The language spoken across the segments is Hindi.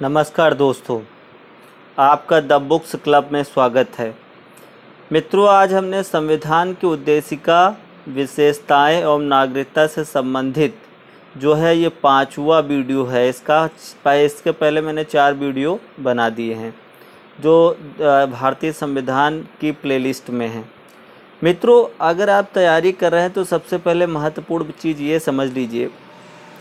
नमस्कार दोस्तों, आपका द बुक्स क्लब में स्वागत है। मित्रों, आज हमने संविधान की उद्देशिका, विशेषताएँ एवं नागरिकता से संबंधित जो है ये पांचवा वीडियो है। इसका, इसके पहले मैंने चार वीडियो बना दिए हैं, जो भारतीय संविधान की प्लेलिस्ट में है। मित्रों, अगर आप तैयारी कर रहे हैं तो सबसे पहले महत्वपूर्ण चीज़ ये समझ लीजिए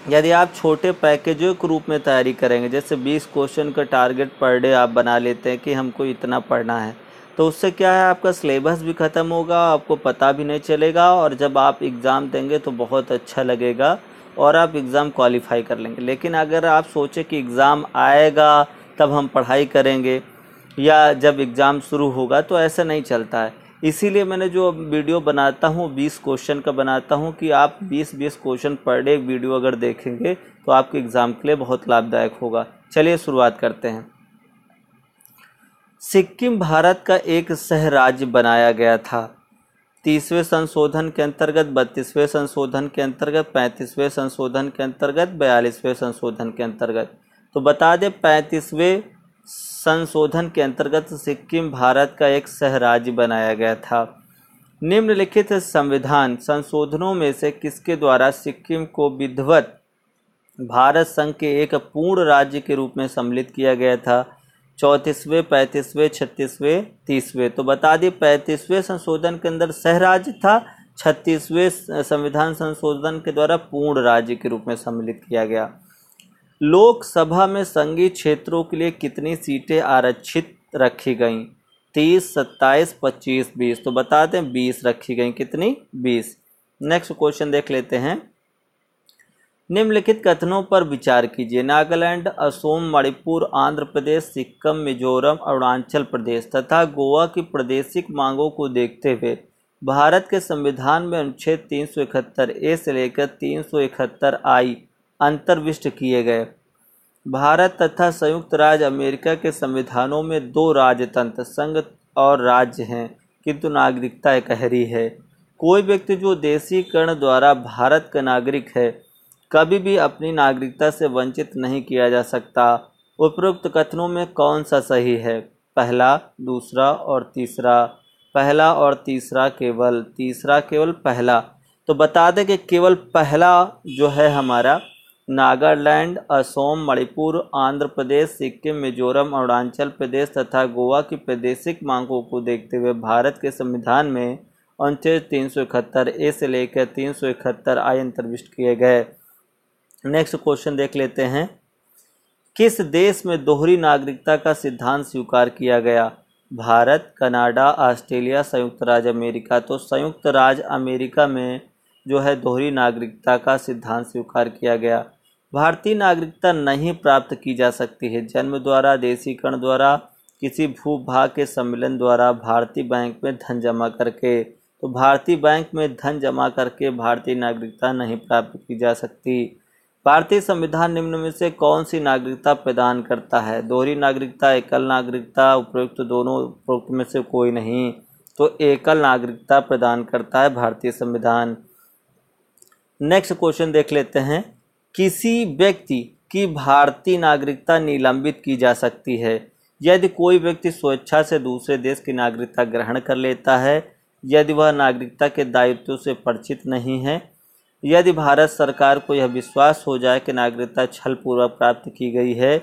यदि आप छोटे पैकेजों के रूप में तैयारी करेंगे, जैसे 20 क्वेश्चन का टारगेट पर डे आप बना लेते हैं कि हमको इतना पढ़ना है तो उससे क्या है, आपका सिलेबस भी ख़त्म होगा, आपको पता भी नहीं चलेगा और जब आप एग्ज़ाम देंगे तो बहुत अच्छा लगेगा और आप एग्ज़ाम क्वालिफाई कर लेंगे। लेकिन अगर आप सोचें कि एग्ज़ाम आएगा, तब हम पढ़ाई करेंगे या जब एग्ज़ाम शुरू होगा तो ऐसा नहीं चलता है। इसीलिए मैंने जो वीडियो बनाता हूँ, बीस क्वेश्चन का बनाता हूँ कि आप बीस बीस क्वेश्चन पर डे वीडियो अगर देखेंगे तो आपके एग्ज़ाम के लिए बहुत लाभदायक होगा। चलिए शुरुआत करते हैं। सिक्किम भारत का एक सह राज्य बनाया गया था। तीसवें संशोधन के अंतर्गत, बत्तीसवें संशोधन के अंतर्गत, पैंतीसवें संशोधन के अंतर्गत, बयालीसवें संशोधन के अंतर्गत। तो बता दें, पैंतीसवें संशोधन के अंतर्गत सिक्किम भारत का एक सह राज्य बनाया गया था। निम्नलिखित संविधान संशोधनों में से किसके द्वारा सिक्किम को विधवत भारत संघ के एक पूर्ण राज्य के रूप में सम्मिलित किया गया था? चौंतीसवें, पैंतीसवें, छत्तीसवें, तीसवें। तो बता दें, पैंतीसवें संशोधन के अंदर सह राज्य था, छत्तीसवें संविधान संशोधन के द्वारा पूर्ण राज्य के रूप में सम्मिलित किया गया। लोकसभा में संघीय क्षेत्रों के लिए कितनी सीटें आरक्षित रखी गईं? तीस, सत्ताईस, पच्चीस, बीस। तो बता दें, बीस रखी गई। कितनी? बीस। नेक्स्ट क्वेश्चन देख लेते हैं। निम्नलिखित कथनों पर विचार कीजिए। नागालैंड, असोम, मणिपुर, आंध्र प्रदेश, सिक्किम, मिजोरम, अरुणाचल प्रदेश तथा गोवा की प्रादेशिक मांगों को देखते हुए भारत के संविधान में अनुच्छेद तीन सौ इकहत्तर ए से लेकर तीन सौ इकहत्तर आई अंतर्विष्ट किए गए। भारत तथा संयुक्त राज्य अमेरिका के संविधानों में दो राजतंत्र, संघ और राज्य हैं। किंतु नागरिकता एकहरी है। कोई व्यक्ति जो देशीकरण द्वारा भारत का नागरिक है, कभी भी अपनी नागरिकता से वंचित नहीं किया जा सकता। उपरोक्त कथनों में कौन सा सही है? पहला, दूसरा और तीसरा। पहला और तीसरा केवल तीसरा केवल पहला। तो बता दें कि केवल पहला जो है हमारा नागालैंड, असोम, मणिपुर, आंध्र प्रदेश, सिक्किम, मिजोरम, अरुणाचल प्रदेश तथा गोवा की प्रादेशिक मांगों को देखते हुए भारत के संविधान में अनुच्छेद तीन सौ इकहत्तर ए से लेकर तीन सौ इकहत्तर आई अंतर्विष्ट किए गए। नेक्स्ट क्वेश्चन देख लेते हैं। किस देश में दोहरी नागरिकता का सिद्धांत स्वीकार किया गया? भारत, कनाडा, ऑस्ट्रेलिया, संयुक्त राज्य अमेरिका। तो संयुक्त राज्य अमेरिका में जो है दोहरी नागरिकता का सिद्धांत स्वीकार किया गया। भारतीय नागरिकता नहीं प्राप्त की जा सकती है। जन्म द्वारा, देशीकरण द्वारा, किसी भूभाग के सम्मेलन द्वारा भारतीय बैंक में धन जमा करके। तो भारतीय बैंक में धन जमा करके भारतीय नागरिकता नहीं प्राप्त की जा सकती। भारतीय संविधान निम्न में से कौन सी नागरिकता प्रदान करता है? दोहरी नागरिकता, एकल नागरिकता उपयुक्त तो दोनों उपयुक्त में से कोई नहीं। तो एकल नागरिकता प्रदान करता है भारतीय संविधान। नेक्स्ट क्वेश्चन देख लेते हैं। किसी व्यक्ति की भारतीय नागरिकता निलंबित की जा सकती है। यदि कोई व्यक्ति स्वेच्छा से दूसरे देश की नागरिकता ग्रहण कर लेता है, यदि वह नागरिकता के दायित्व से परिचित नहीं है, यदि भारत सरकार को यह विश्वास हो जाए कि नागरिकता छल पूर्वक प्राप्त की गई है,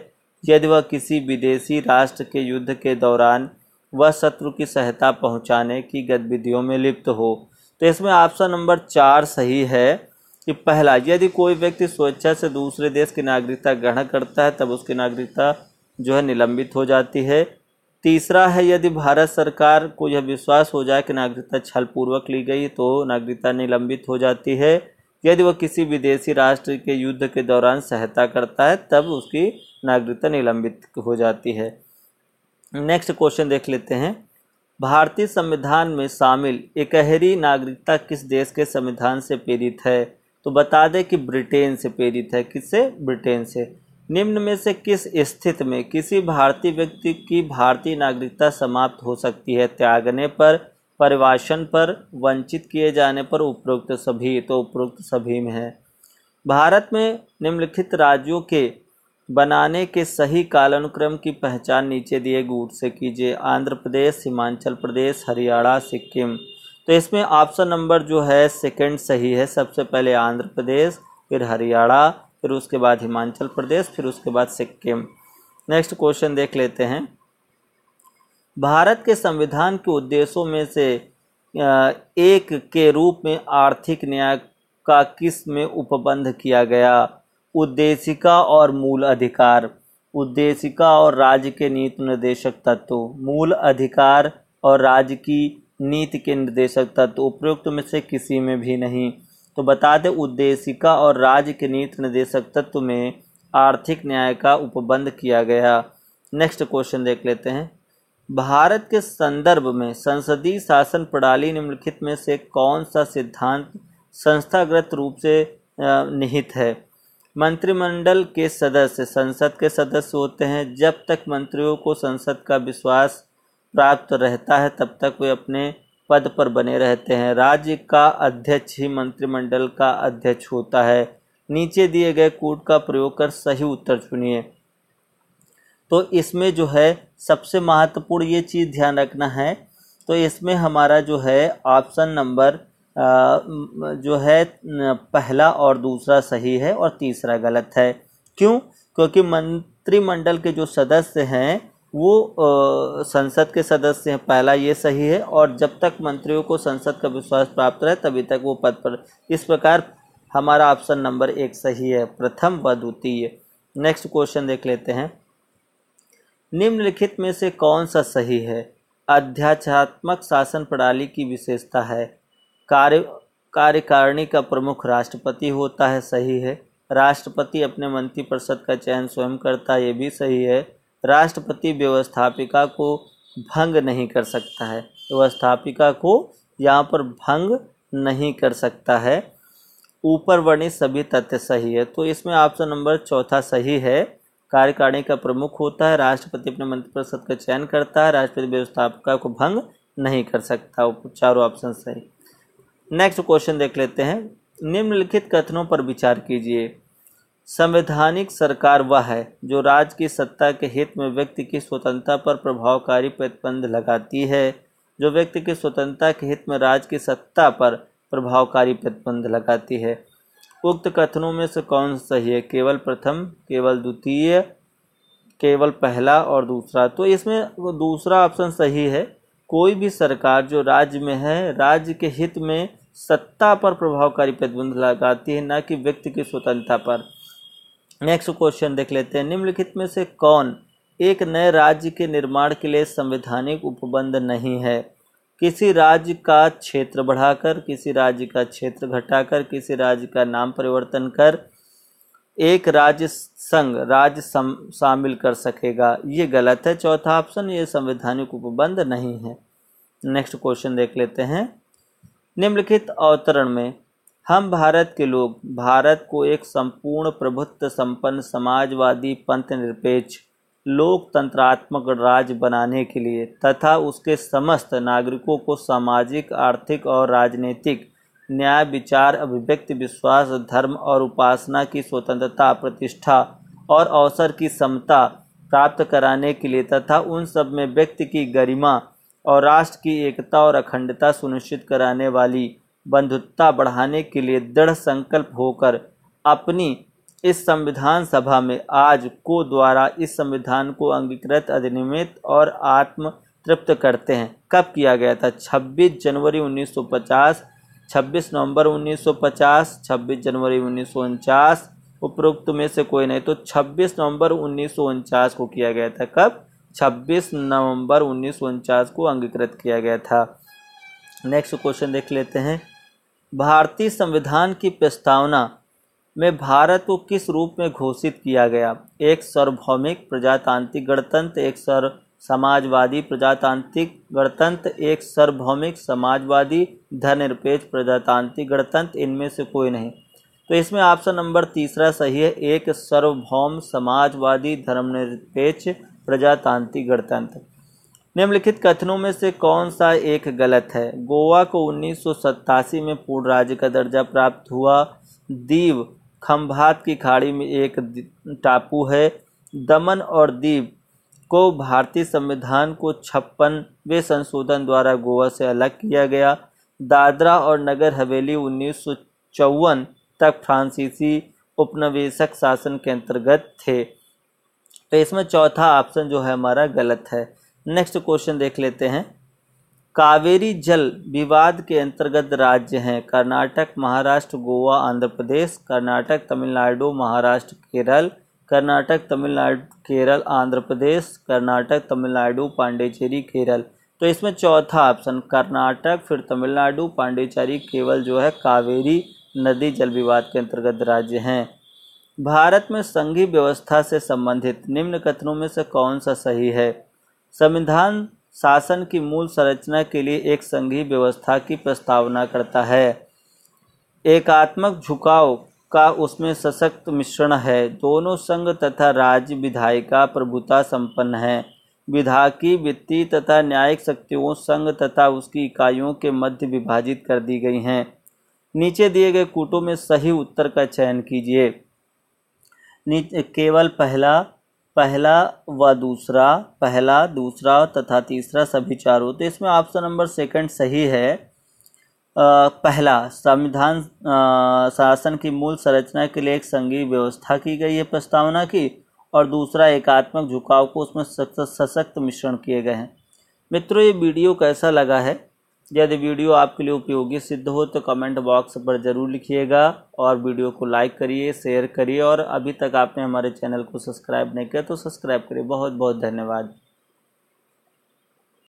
यदि वह किसी विदेशी राष्ट्र के युद्ध के दौरान वह शत्रु की सहायता पहुँचाने की गतिविधियों में लिप्त हो तो इसमें ऑप्शन नंबर चार सही है। कि पहला, यदि कोई व्यक्ति स्वेच्छा से दूसरे देश की नागरिकता ग्रहण करता है, तब उसकी नागरिकता जो है निलंबित हो जाती है। तीसरा है, यदि भारत सरकार को यह विश्वास हो जाए कि नागरिकता छल पूर्वक ली गई तो नागरिकता निलंबित हो जाती है। यदि वह किसी विदेशी राष्ट्र के युद्ध के दौरान सहायता करता है, तब उसकी नागरिकता निलंबित हो जाती है। नेक्स्ट क्वेश्चन देख लेते हैं। भारतीय संविधान में शामिल, एकहरी नागरिकता किस देश के संविधान से प्रेरित है? तो बता दें कि ब्रिटेन से प्रेरित है, किससे? ब्रिटेन से। निम्न में से किस स्थिति में किसी भारतीय व्यक्ति की भारतीय नागरिकता समाप्त हो सकती है? त्यागने पर परिवासन पर, वंचित किए जाने पर, उपरोक्त सभी तो उपरोक्त सभी में है। भारत में निम्नलिखित राज्यों के बनाने के सही कालानुक्रम की पहचान नीचे दिए गुट से कीजिए आंध्र प्रदेश हिमाचल प्रदेश, हरियाणा, सिक्किम। तो इसमें ऑप्शन नंबर जो है सेकंड सही है। सबसे पहले आंध्र प्रदेश, फिर हरियाणा, फिर उसके बाद हिमाचल प्रदेश, फिर उसके बाद सिक्किम। नेक्स्ट क्वेश्चन देख लेते हैं। भारत के संविधान के उद्देश्यों में से एक के रूप में आर्थिक न्याय का किसमें उपबंध किया गया? उद्देशिका और मूल अधिकार। उद्देशिका और राज्य के नीति निर्देशक तत्व। मूल अधिकार और राज्य की नीति के निर्देशक तत्व उपयुक्त में से किसी में भी नहीं। तो बता दें उद्देशिका और राज्य के नीति निर्देशक तत्व में आर्थिक न्याय का उपबंध किया गया। नेक्स्ट क्वेश्चन देख लेते हैं। भारत के संदर्भ में संसदीय शासन प्रणाली निम्नलिखित में से कौन सा सिद्धांत संस्थागत रूप से निहित है? मंत्रिमंडल के सदस्य संसद के सदस्य होते हैं जब तक मंत्रियों को संसद का विश्वास प्राप्त रहता है, तब तक वे अपने पद पर बने रहते हैं। राज्य का अध्यक्ष ही मंत्रिमंडल का अध्यक्ष होता है। नीचे दिए गए कोड का प्रयोग कर सही उत्तर चुनिए। तो इसमें जो है, सबसे महत्वपूर्ण ये चीज़ ध्यान रखना है। तो इसमें हमारा जो है, ऑप्शन नंबर जो है पहला और दूसरा सही है और तीसरा गलत है। क्यों? क्योंकि मंत्रिमंडल के जो सदस्य हैं वो संसद के सदस्य हैं, पहला ये सही है और जब तक मंत्रियों को संसद का विश्वास प्राप्त रहे तभी तक वो पद पर, इस प्रकार हमारा ऑप्शन नंबर एक सही है, प्रथम व द्वितीय। नेक्स्ट क्वेश्चन देख लेते हैं। निम्नलिखित में से कौन सा सही है? अध्यात्मक शासन प्रणाली की विशेषता है। कार्य, कार्यकारिणी का प्रमुख राष्ट्रपति होता है, सही है। राष्ट्रपति अपने मंत्रिपरिषद का चयन स्वयं करता है, ये भी सही है। राष्ट्रपति व्यवस्थापिका को भंग नहीं कर सकता है। व्यवस्थापिका को यहाँ पर भंग नहीं कर सकता है। ऊपर वर्णित सभी तथ्य सही है। तो इसमें ऑप्शन नंबर चौथा सही है। कार्यकारिणी का प्रमुख होता है। राष्ट्रपति अपने मंत्रिपरिषद का चयन करता है। राष्ट्रपति व्यवस्थापिका को भंग नहीं कर सकता। चारों ऑप्शन सही। नेक्स्ट क्वेश्चन देख लेते हैं। निम्नलिखित कथनों पर विचार कीजिए। संवैधानिक सरकार वह है जो राज्य की सत्ता के हित में व्यक्ति की स्वतंत्रता पर प्रभावकारी प्रतिबंध लगाती है, जो व्यक्ति की स्वतंत्रता के हित में राज्य की सत्ता पर प्रभावकारी प्रतिबंध लगाती है। उक्त कथनों में से कौन सही है? केवल प्रथम, केवल द्वितीय, केवल पहला और दूसरा। तो इसमें दूसरा ऑप्शन सही है। कोई भी सरकार जो राज्य में है राज्य के हित में सत्ता पर प्रभावकारी प्रतिबंध लगाती है, न कि व्यक्ति की स्वतंत्रता पर। नेक्स्ट क्वेश्चन देख लेते हैं। निम्नलिखित में से कौन एक नए राज्य के निर्माण के लिए संवैधानिक उपबंध नहीं है? किसी राज्य का क्षेत्र बढ़ाकर, किसी राज्य का क्षेत्र घटाकर, किसी राज्य का नाम परिवर्तन कर एक राज्य संघ, राज्य शामिल कर सकेगा। ये गलत है। चौथा ऑप्शन, ये संवैधानिक उपबंध नहीं है। नेक्स्ट क्वेश्चन देख लेते हैं। निम्नलिखित अवतरण में हम भारत के लोग, भारत को एक संपूर्ण प्रभुत्व, संपन्न समाजवादी पंथ निरपेक्ष लोकतंत्रात्मक राज्य बनाने के लिए तथा उसके समस्त नागरिकों को सामाजिक, आर्थिक और राजनीतिक न्याय, विचार, अभिव्यक्ति, विश्वास, धर्म और उपासना की स्वतंत्रता, प्रतिष्ठा और अवसर की समता प्राप्त कराने के लिए तथा उन सब में व्यक्ति की गरिमा और राष्ट्र की एकता और अखंडता सुनिश्चित कराने वाली बंधुत्ता बढ़ाने के लिए दृढ़ संकल्प होकर अपनी इस संविधान सभा में आज को द्वारा इस संविधान को अंगीकृत, अधिनियमित और आत्म तृप्त करते हैं। कब किया गया था? 26 जनवरी 1950 26 नवंबर 1950 26 जनवरी उन्नीस सौ उनचास। उपरोक्त में से कोई नहीं तो 26 नवंबर उन्नीस सौ उनचास को किया गया था। कब? 26 नवंबर उन्नीस सौ उनचास को अंगीकृत किया गया था। नेक्स्ट क्वेश्चन देख लेते हैं। भारतीय संविधान की प्रस्तावना में भारत को किस रूप में घोषित किया गया? एक सार्वभौमिक प्रजातांत्रिक गणतंत्र, एक सर्व समाजवादी प्रजातांत्रिक गणतंत्र, एक सार्वभौमिक समाजवादी धर्मनिरपेक्ष प्रजातांत्रिक गणतंत्र। इनमें से कोई नहीं। तो इसमें ऑप्शन नंबर तीसरा सही है। एक सार्वभौम समाजवादी धर्मनिरपेक्ष प्रजातांत्रिक गणतंत्र। निम्नलिखित कथनों में से कौन सा एक गलत है? गोवा को उन्नीस सौ सत्तासी में पूर्ण राज्य का दर्जा प्राप्त हुआ। दीव खम्भात की खाड़ी में एक टापू है। दमन और दीव को भारतीय संविधान को छप्पनवे संशोधन द्वारा गोवा से अलग किया गया। दादरा और नगर हवेली उन्नीस सौ चौवन तक फ्रांसीसी उपनिवेशक शासन के अंतर्गत थे। तो इसमें चौथा ऑप्शन जो है हमारा गलत है। नेक्स्ट क्वेश्चन देख लेते हैं। कावेरी जल विवाद के अंतर्गत राज्य हैं। कर्नाटक, महाराष्ट्र, गोवा, आंध्र प्रदेश, कर्नाटक, तमिलनाडु, महाराष्ट्र, केरल, कर्नाटक, तमिलनाडु, केरल, आंध्र प्रदेश, कर्नाटक, तमिलनाडु, पांडेचेरी, केरल। तो इसमें चौथा ऑप्शन, कर्नाटक, फिर तमिलनाडु, पांडेचेरी केवल जो है कावेरी नदी जल विवाद के अंतर्गत राज्य हैं। भारत में संघीय व्यवस्था से संबंधित निम्न कथनों में से कौन सा सही है? संविधान शासन की मूल संरचना के लिए एक संघीय व्यवस्था की प्रस्तावना करता है। एकात्मक झुकाव का उसमें सशक्त मिश्रण है। दोनों संघ तथा राज्य विधायिका प्रभुता संपन्न है। विधायकी, वित्तीय तथा न्यायिक शक्तियों संघ तथा उसकी इकाइयों के मध्य विभाजित कर दी गई हैं। नीचे दिए गए कूटों में सही उत्तर का चयन कीजिए। केवल पहला पहला व दूसरा पहला दूसरा तथा तीसरा सभी चारों। तो इसमें ऑप्शन नंबर सेकंड सही है। आ, पहला संविधान शासन की मूल संरचना के लिए एक संघीय व्यवस्था की गई है प्रस्तावना की और दूसरा एकात्मक झुकाव को उसमें सशक्त मिश्रण किए गए हैं। मित्रों ये वीडियो कैसा लगा है? यदि वीडियो आपके लिए उपयोगी सिद्ध हो तो कमेंट बॉक्स पर ज़रूर लिखिएगा और वीडियो को लाइक करिए, शेयर करिए और अभी तक आपने हमारे चैनल को सब्सक्राइब नहीं किया तो सब्सक्राइब करिए। बहुत बहुत धन्यवाद।